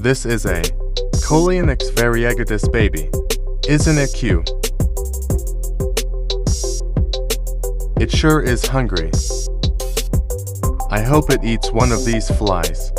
This is a Coleonyx variegatus baby. Isn't it cute? It sure is hungry. I hope it eats one of these flies.